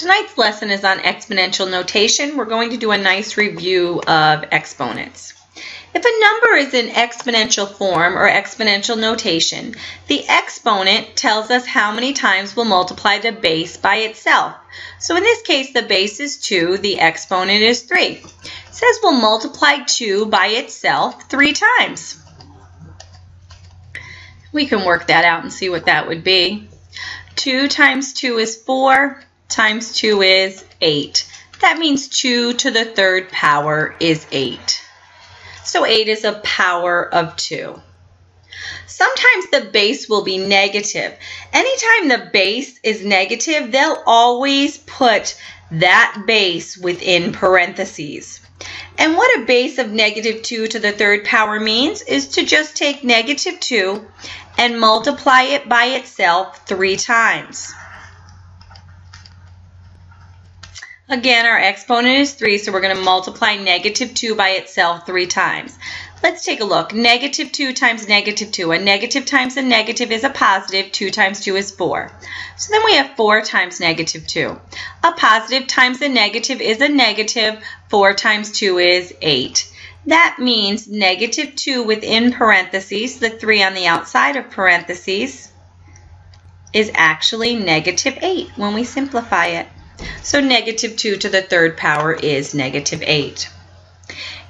Tonight's lesson is on exponential notation. We're going to do a nice review of exponents. If a number is in exponential form or exponential notation, the exponent tells us how many times we'll multiply the base by itself. So in this case, the base is 2, the exponent is 3. It says we'll multiply 2 by itself 3 times. We can work that out and see what that would be. 2 times 2 is 4 times 2 is 8. That means 2 to the third power is 8. So 8 is a power of 2. Sometimes the base will be negative. Anytime the base is negative, they'll always put that base within parentheses. And what a base of negative 2 to the third power means is to just take negative 2 and multiply it by itself three times. Again, our exponent is 3, so we're going to multiply negative 2 by itself three times. Let's take a look. Negative 2 times negative 2. A negative times a negative is a positive. 2 times 2 is 4. So then we have 4 times negative 2. A positive times a negative is a negative. 4 times 2 is 8. That means negative 2 within parentheses, the 3 on the outside of parentheses, is actually negative 8 when we simplify it. So negative 2 to the third power is negative 8.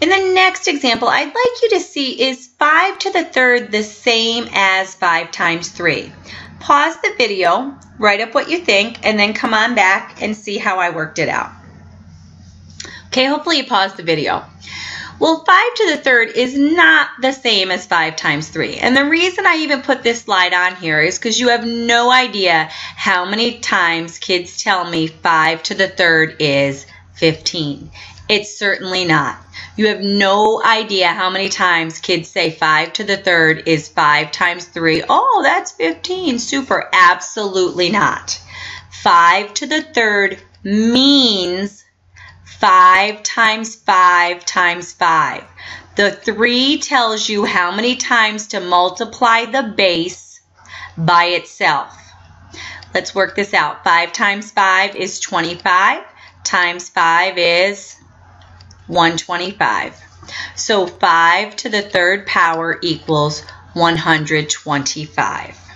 In the next example, I'd like you to see, is 5 to the third the same as 5 times 3? Pause the video, write up what you think, and then come on back and see how I worked it out. Okay, hopefully you paused the video. Well, 5 to the third is not the same as 5 times 3. And the reason I even put this slide on here is because you have no idea how many times kids tell me 5 to the third is 15. It's certainly not. You have no idea how many times kids say 5 to the third is 5 times 3. Oh, that's 15. Super. Absolutely not. 5 to the third means 5 times 5 times 5. The 3 tells you how many times to multiply the base by itself. Let's work this out. 5 times 5 is 25. Times 5 is 125. So 5 to the third power equals 125.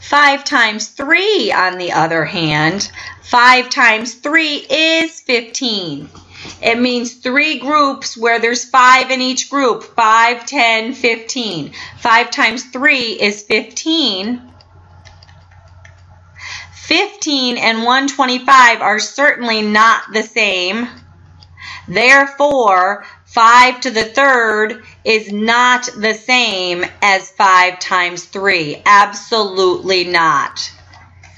5 times 3, on the other hand, 5 times 3 is 15. It means three groups where there's 5 in each group. 5, 10, 15. 5 times 3 is 15. 15 and 125 are certainly not the same. Therefore, 5 to the third is not the same as 5 times 3. Absolutely not.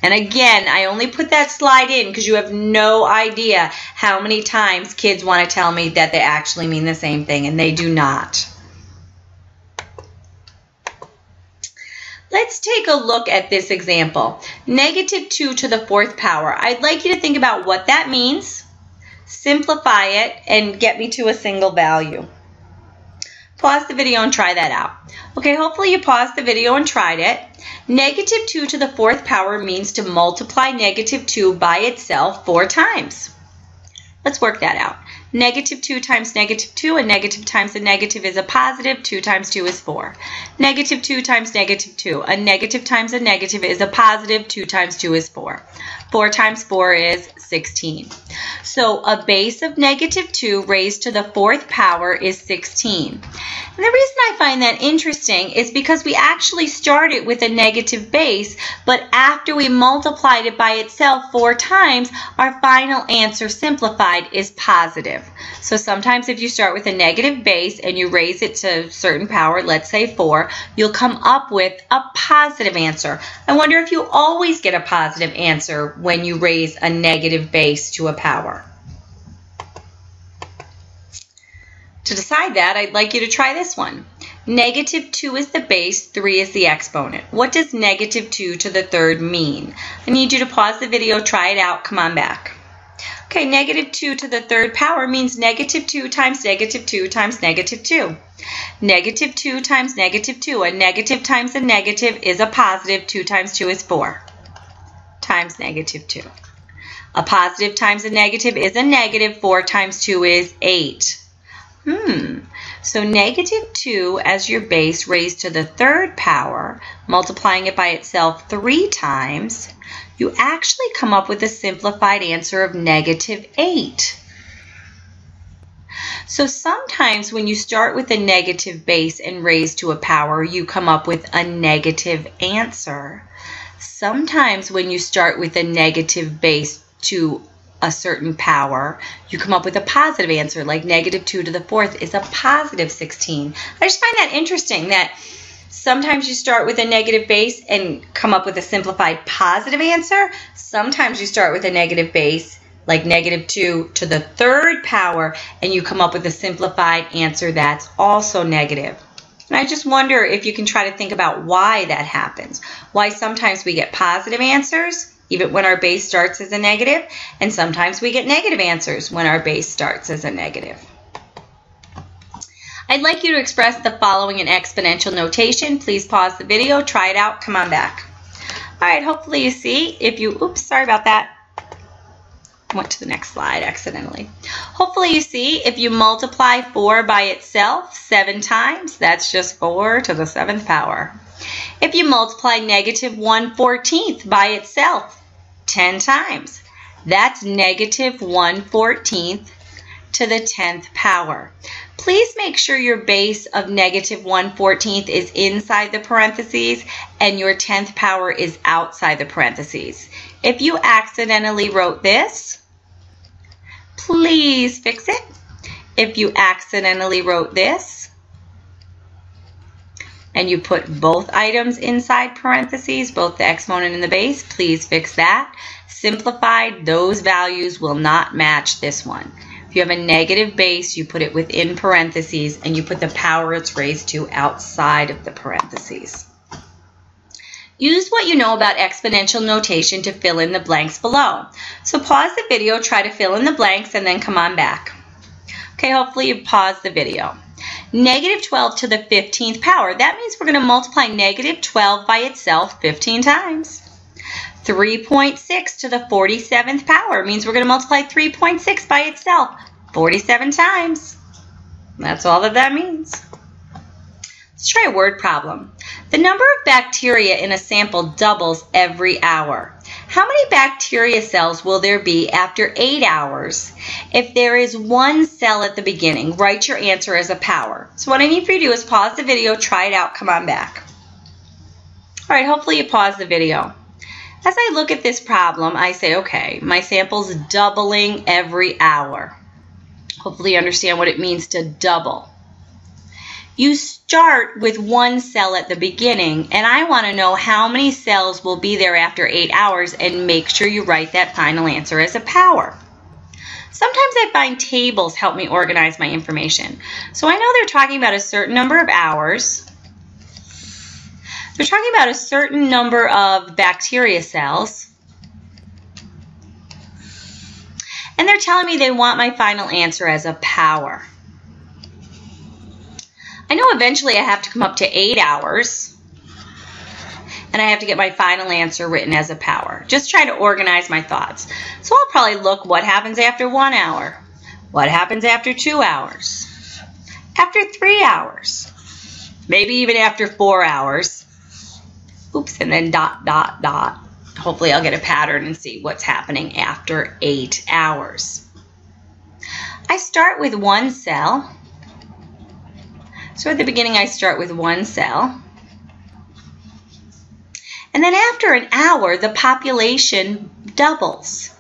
And again, I only put that slide in because you have no idea how many times kids want to tell me that they actually mean the same thing, and they do not. Let's take a look at this example. Negative 2 to the fourth power. I'd like you to think about what that means simplify it, and get me to a single value. Pause the video and try that out. Okay, hopefully you paused the video and tried it. Negative 2 to the fourth power means to multiply negative 2 by itself four times. Let's work that out. Negative 2 times negative 2, a negative times a negative is a positive. 2 times 2 is 4. Negative 2 times negative 2, a negative times a negative is a positive. 2 times 2 is 4. 4 times 4 is 16. So a base of negative 2 raised to the fourth power is 16. And the reason I find that interesting is because we actually started with a negative base, but after we multiplied it by itself four times, our final answer simplified is positive. So sometimes if you start with a negative base and you raise it to a certain power, let's say 4, you'll come up with a positive answer. I wonder if you always get a positive answer when you raise a negative base to a power. To decide that, I'd like you to try this one. Negative 2 is the base, 3 is the exponent. What does negative 2 to the third mean? I need you to pause the video, try it out, come on back. Okay, negative 2 to the third power means negative 2 times negative 2 times negative 2. Negative 2 times negative 2. A negative times a negative is a positive. 2 times 2 is 4 times negative 2. A positive times a negative is a negative. 4 times 2 is 8. Hmm. So negative 2 as your base raised to the third power, multiplying it by itself 3 times, you actually come up with a simplified answer of negative 8. So sometimes when you start with a negative base and raise to a power, you come up with a negative answer. Sometimes when you start with a negative base to a certain power, you come up with a positive answer, like negative 2 to the fourth is a positive 16. I just find that interesting that sometimes you start with a negative base and come up with a simplified positive answer. Sometimes you start with a negative base, like negative 2 to the third power, and you come up with a simplified answer that's also negative. And I just wonder if you can try to think about why that happens. Why sometimes we get positive answers even when our base starts as a negative, and sometimes we get negative answers when our base starts as a negative. I'd like you to express the following in exponential notation. Please pause the video, try it out, come on back. All right, hopefully you see if you, oops, sorry about that. Went to the next slide accidentally. Hopefully you see if you multiply 4 by itself 7 times, that's just 4 to the 7th power. If you multiply negative 1 14th by itself, 10 times. That's negative 1 14th to the 10th power. Please make sure your base of negative 1 14th is inside the parentheses and your 10th power is outside the parentheses. If you accidentally wrote this, please fix it. If you accidentally wrote this, and you put both items inside parentheses, both the exponent and the base, please fix that. Simplified, those values will not match this one. If you have a negative base, you put it within parentheses and you put the power it's raised to outside of the parentheses. Use what you know about exponential notation to fill in the blanks below. So pause the video, try to fill in the blanks, and then come on back. Okay, hopefully you paused the video. Negative 12 to the 15th power. That means we're going to multiply negative 12 by itself 15 times. 3.6 to the 47th power means we're going to multiply 3.6 by itself 47 times. That's all that that means. Let's try a word problem. The number of bacteria in a sample doubles every hour. How many bacteria cells will there be after 8 hours? If there is one cell at the beginning, write your answer as a power. So what I need for you to do is pause the video, try it out, come on back. All right, hopefully you pause the video. As I look at this problem, I say, okay, my sample's doubling every hour. Hopefully you understand what it means to double. You start with one cell at the beginning, and I want to know how many cells will be there after 8 hours, and make sure you write that final answer as a power. Sometimes I find tables help me organize my information. So I know they're talking about a certain number of hours, they're talking about a certain number of bacteria cells. And they're telling me they want my final answer as a power. I know eventually I have to come up to 8 hours. And I have to get my final answer written as a power. Just trying to organize my thoughts. So I'll probably look what happens after 1 hour. What happens after 2 hours. After 3 hours. Maybe even after 4 hours oops, and then dot, dot, dot. Hopefully I'll get a pattern and see what's happening after eight hours. I start with one cell. So at the beginning I start with one cell. And then after an hour, the population doubles.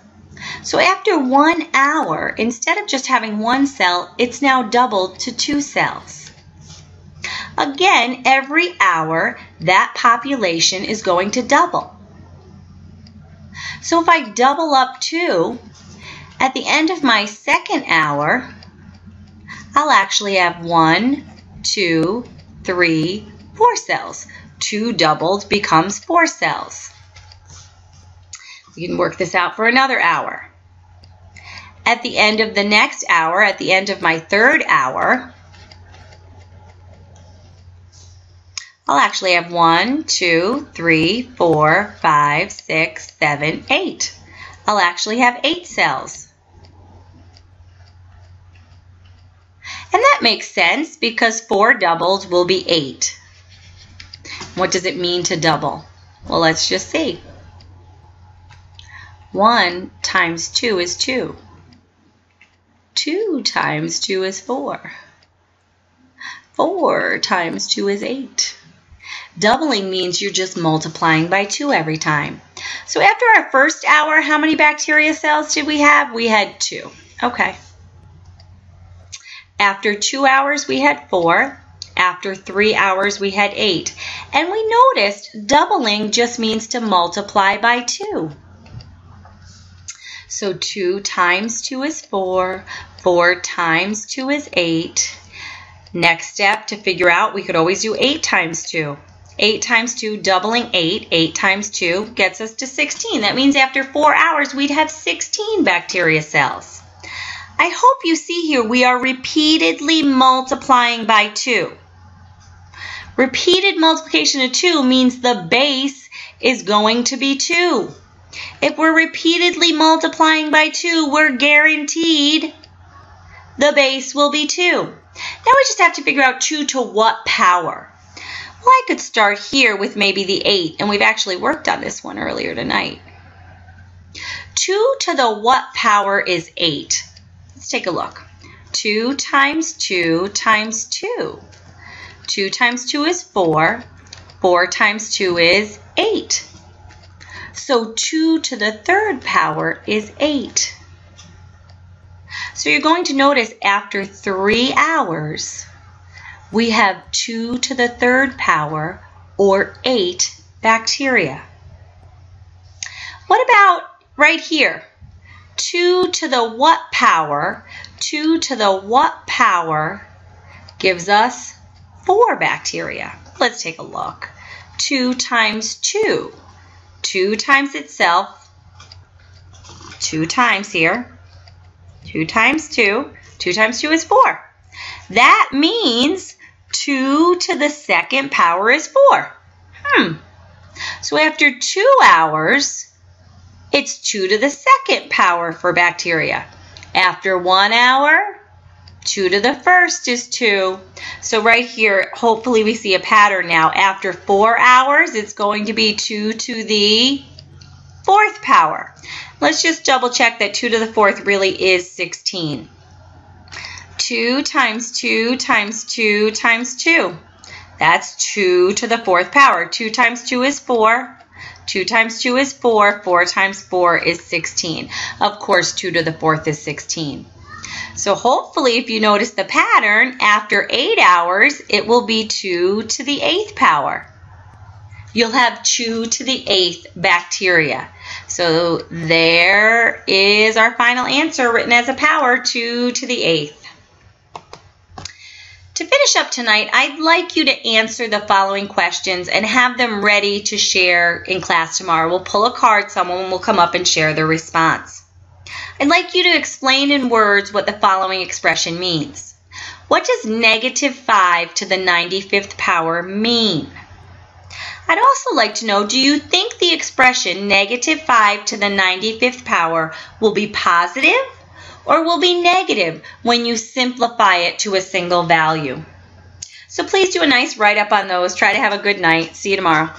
So after one hour, instead of just having one cell, it's now doubled to two cells. Again, every hour, that population is going to double. So if I double up 2, at the end of my second hour, I'll actually have one, two, three, four cells. 2 doubled becomes 4 cells. We can work this out for another hour. At the end of the next hour, at the end of my third hour, I'll actually have one, two, three, four, five, six, seven, eight. I'll actually have eight cells. And that makes sense because 4 doubled will be 8. What does it mean to double? Well, let's just see. 1 times 2 is 2. 2 times 2 is 4. 4 times 2 is 8. Doubling means you're just multiplying by 2 every time. So after our first hour, how many bacteria cells did we have? We had 2. Okay. After 2 hours, we had 4. After 3 hours, we had 8. And we noticed doubling just means to multiply by 2. So 2 times 2 is 4. 4 times 2 is 8. Next step to figure out, we could always do 8 times 2. 8 times 2, doubling 8. 8 times 2 gets us to 16. That means after 4 hours, we'd have 16 bacteria cells. I hope you see here we are repeatedly multiplying by 2. Repeated multiplication of 2 means the base is going to be 2. If we're repeatedly multiplying by 2, we're guaranteed the base will be 2. Now we just have to figure out 2 to what power? Well, I could start here with maybe the 8, and we've actually worked on this one earlier tonight. 2 to the what power is 8? Let's take a look. 2 times 2 times 2. 2 times 2 is 4. 4 times 2 is 8. So 2 to the third power is 8. So you're going to notice after 3 hours, we have 2 to the third power, or 8 bacteria. What about right here? 2 to the what power? 2 to the what power gives us 4 bacteria. Let's take a look. 2 times 2. 2 times itself. 2 times here. 2 times 2. 2 times 2 is 4. That means 2 to the second power is 4. Hmm. So after 2 hours, it's 2 to the second power four bacteria. After 1 hour, 2 to the first is 2. So right here, hopefully we see a pattern now. After 4 hours, it's going to be 2 to the fourth power. Let's just double check that 2 to the fourth really is 16. 2 times 2 times 2 times 2. That's 2 to the fourth power. 2 times 2 is 4. 2 times 2 is 4. 4 times 4 is 16. Of course, 2 to the fourth is 16. So hopefully, if you notice the pattern, after 8 hours, it will be 2 to the eighth power. You'll have 2 to the eighth bacteria. So there is our final answer written as a power, 2 to the eighth. To finish up tonight, I'd like you to answer the following questions and have them ready to share in class tomorrow. We'll pull a card, someone will come up and share their response. I'd like you to explain in words what the following expression means. What does negative 5 to the 95th power mean? I'd also like to know, do you think the expression negative 5 to the 95th power will be positive or will be negative when you simplify it to a single value. So please do a nice write-up on those. Try to have a good night. See you tomorrow.